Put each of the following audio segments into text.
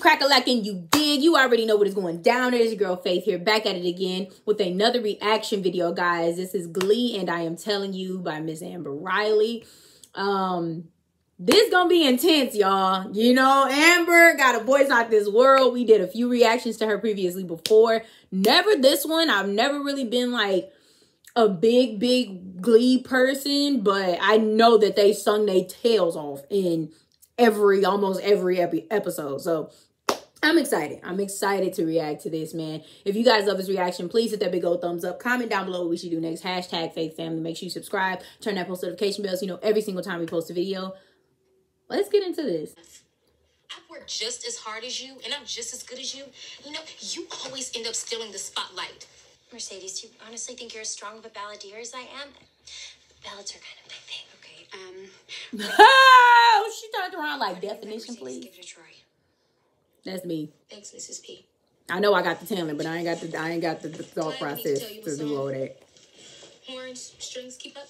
crack a lacking, you dig. You already know what is going down. It is your girl Faith here, back at it again with another reaction video, guys. This is Glee, and I am telling you by Miss Amber Riley. Um, this gonna be intense, y'all. You know, Amber got a voice out this world. We did a few reactions to her previously before. Never this one. I've never really been like a big, big Glee person, but I know that they sung their tails off in every, almost every epi episode. So I'm excited. I'm excited to react to this, man. If you guys love this reaction, please hit that big old thumbs up. Comment down below what we should do next. Hashtag Faith Family. Make sure you subscribe. Turn that post notification bell so you know every single time we post a video. Let's get into this. I've worked just as hard as you, and I'm just as good as you. You know, you always end up stealing the spotlight. Mercedes, you honestly think you're as strong of a balladeer as I am? Ballads are kind of my thing. Okay, um, oh, she turned around like definition, please. Give it a try. That's me. thanks, Mrs. P. I know I got the talent, but I ain't got the I ain't got the, the thought to process a to do all that. Horns, strings, keep up.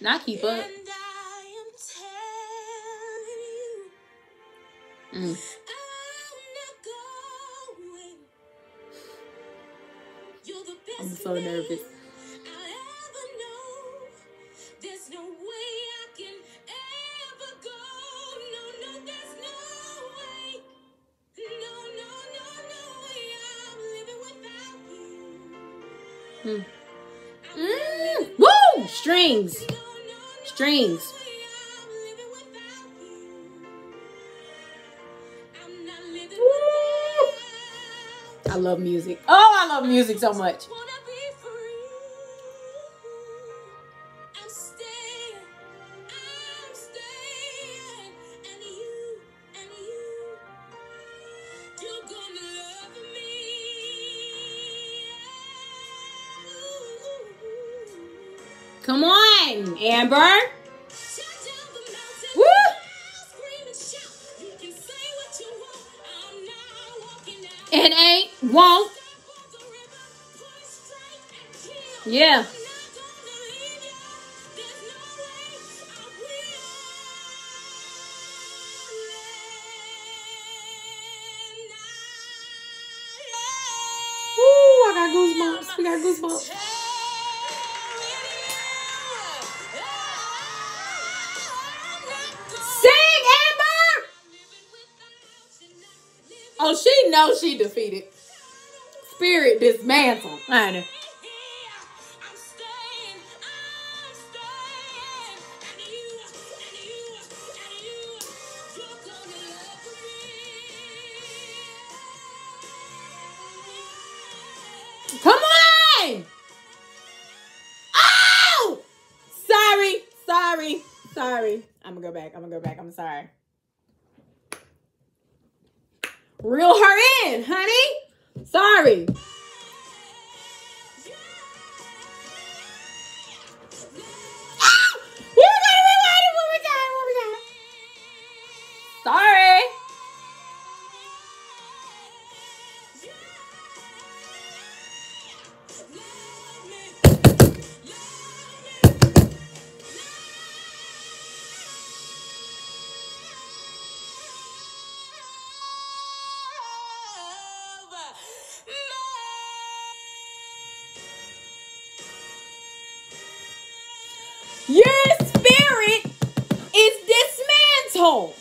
Not keep up. And I am telling you, Mm. I'm not going. You're the best I'm so nervous. Without you. I'm not Woo! I love music. Oh, I love music so much. I'm Amber. walking out. It ain't, won't. Step off the river, Oh, she knows she defeated. Spirit dismantled. Honey. Come on. Oh! Sorry. Sorry. Sorry. I'm gonna go back. I'm gonna go back. I'm sorry. Reel her in, honey. Sorry. Your spirit is dismantled.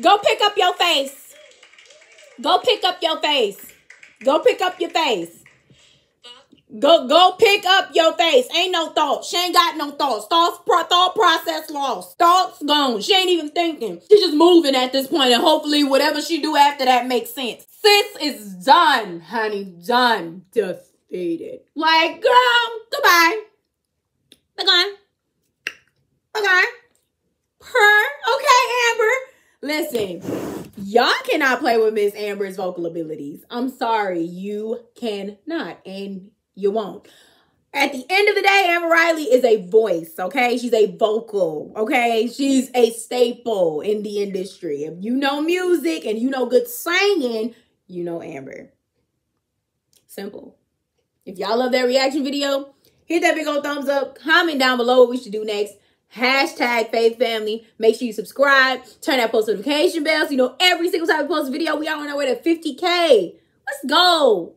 Go pick up your face. Go pick up your face. Go pick up your face. Go go pick up your face. Ain't no thoughts. She ain't got no thoughts. Thoughts pro- thought process lost. Thoughts gone. She ain't even thinking. She's just moving at this point, and hopefully whatever she do after that makes sense. Sis is done, honey. Done. Defeated. Like, girl, goodbye. Okay. Okay. Per. Okay, Amber. Listen, y'all cannot play with Miss Amber's vocal abilities. I'm sorry, you cannot, and you won't. At the end of the day, Amber Riley is a voice, okay? She's a vocal, okay? She's a staple in the industry. If you know music and you know good singing, you know Amber. Simple. If y'all love that reaction video, hit that big old thumbs up. Comment down below what we should do next. Hashtag Faith Family. Make sure you subscribe. Turn that post notification bell so you know every single time we post a video, we are on our way to 50K. Let's go.